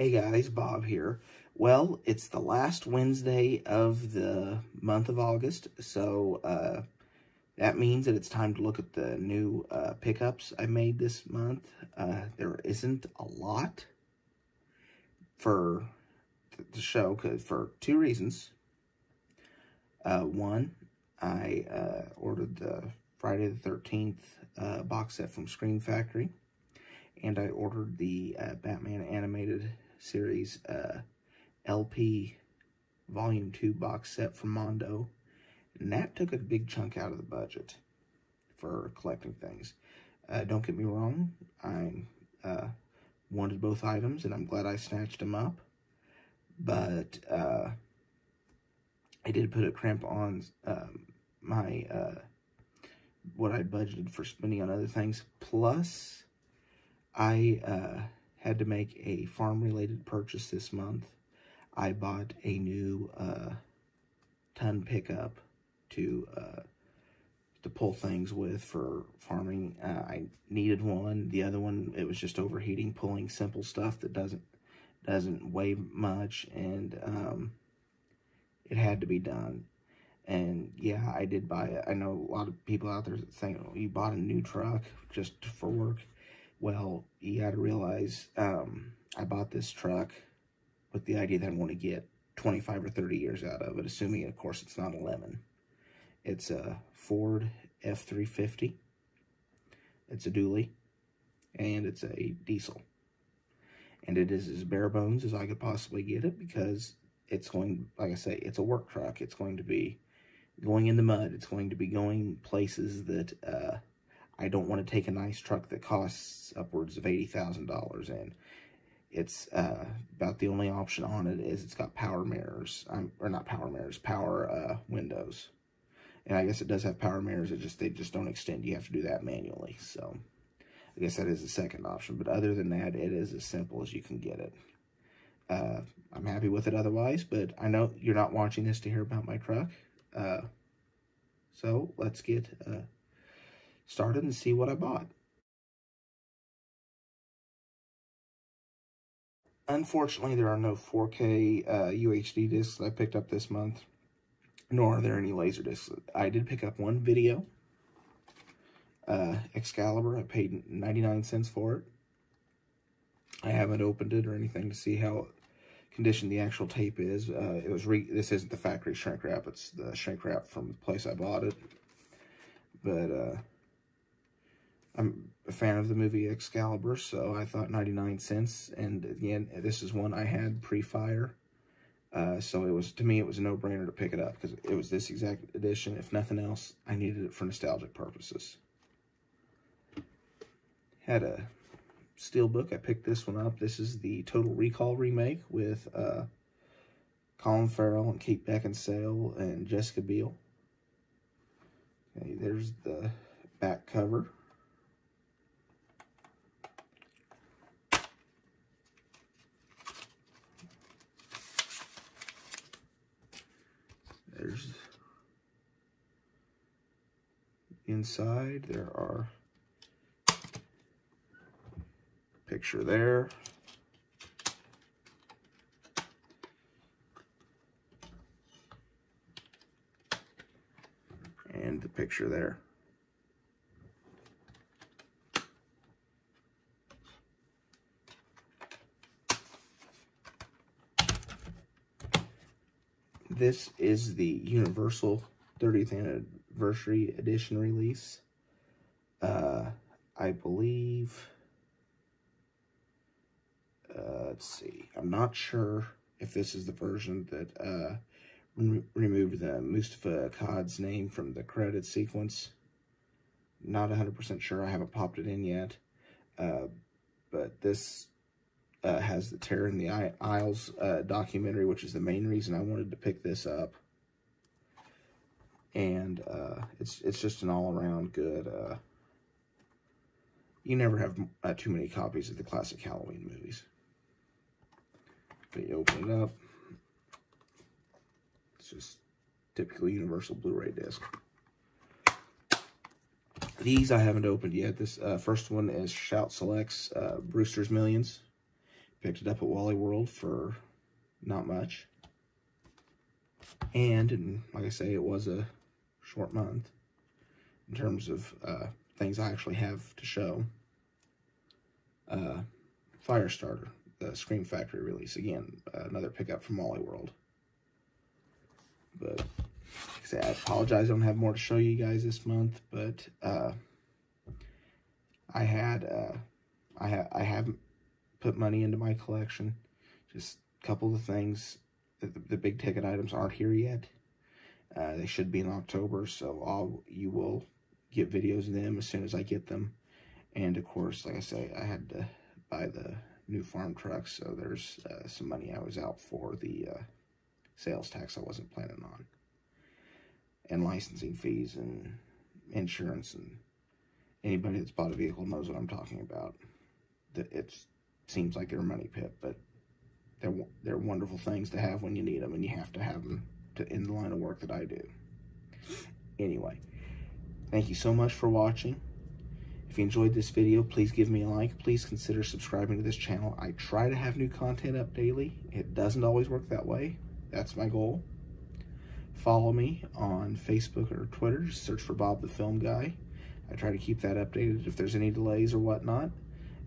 Hey guys, Bob here. Well, it's the last Wednesday of the month of August, so uh, that means that it's time to look at the new uh, pickups I made this month. Uh, there isn't a lot for the show for two reasons. Uh, one, I uh, ordered the Friday the 13th uh, box set from Scream Factory, and I ordered the Batman animated series uh, LP Volume 2 box set from Mondo. And that took a big chunk out of the budget for collecting things. Uh, don't get me wrong, I uh, wanted both items, and I'm glad I snatched them up. But uh, I did put a crimp on um, my uh, what I budgeted for spending on other things. Plus, I uh, had to make a farm-related purchase this month. I bought a new uh, ton pickup to uh, to pull things with for farming. Uh, I needed one. The other one, it was just overheating, pulling simple stuff that doesn't doesn't weigh much, and um, it had to be done. And yeah, I did buy it. I know a lot of people out there saying, oh, you bought a new truck just for work. Well, you got to realize um, I bought this truck with the idea that I'm going to get 25 or 30 years out of it, assuming, of course, it's not a lemon. It's a Ford F-350. It's a dually, and it's a diesel. And it is as bare bones as I could possibly get it because it's going, like I say, it's a work truck. It's going to be going in the mud. It's going to be going places that uh, I don't want to take a nice truck that costs upwards of $80,000 and it's uh, about the only option on it is it's got power mirrors, um, or not power mirrors, power uh, windows. And I guess it does have power mirrors, it just they just don't extend. You have to do that manually. So I guess that is the second option. But other than that, it is as simple as you can get it. Uh, I'm happy with it otherwise, but I know you're not watching this to hear about my truck. Uh, so let's get uh, started and see what I bought. Unfortunately, there are no 4K uh, UHD discs I picked up this month, nor are there any laser discs. I did pick up one video, uh, Excalibur. I paid 99 cents for it. I haven't opened it or anything to see how condition the actual tape is. Uh, it was This isn't the factory shrink wrap. It's the shrink wrap from the place I bought it. But, uh, I'm a fan of the movie Excalibur, so I thought 99 cents. And again, this is one I had pre-fire. Uh, so it was, to me, it was a no-brainer to pick it up because it was this exact edition. If nothing else, I needed it for nostalgic purposes. Had a steel book. I picked this one up. This is the Total Recall remake with uh, Colin Farrell and Kate Beckinsale and Jessica Biel. Okay, there's the back cover. There's inside, there are picture there. And the picture there. This is the Universal 30th Anniversary Edition release. Uh, I believe, uh, let's see, I'm not sure if this is the version that uh, re removed the Moustapha Akkad's name from the credit sequence. Not 100% sure, I haven't popped it in yet. Uh, but this uh, has the Terror in the Aisles uh, documentary, which is the main reason I wanted to pick this up. And uh, it's it's just an all-around good... Uh, you never have uh, too many copies of the classic Halloween movies. But you open it up. It's just typical Universal Blu-ray disc. These I haven't opened yet. This uh, first one is Shout Selects Brewster's Millions Picked it up at Wally World for not much. And, and like I say, it was a short month in terms of uh, things I actually have to show. Uh, Firestarter, the Scream Factory release. Again, another pickup from Wally World. But, like I say, I apologize I don't have more to show you guys this month, but uh, I had, uh, I, ha I haven't put money into my collection. Just a couple of things. The, the big ticket items aren't here yet. Uh, they should be in October, so I'll, you will get videos of them as soon as I get them. And of course, like I say, I had to buy the new farm truck, so there's uh, some money I was out for the uh, sales tax I wasn't planning on. And licensing fees and insurance and anybody that's bought a vehicle knows what I'm talking about. It seems like they're money pit, but they're, they're wonderful things to have when you need them, and you have to have them to, in the line of work that I do. Anyway, thank you so much for watching. If you enjoyed this video, please give me a like. Please consider subscribing to this channel. I try to have new content up daily. It doesn't always work that way. That's my goal. Follow me on Facebook or Twitter. Just search for Bob the Film Guy. I try to keep that updated if there's any delays or whatnot.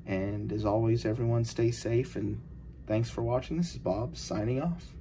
And as always, everyone stay safe and thanks for watching. This is Bob signing off.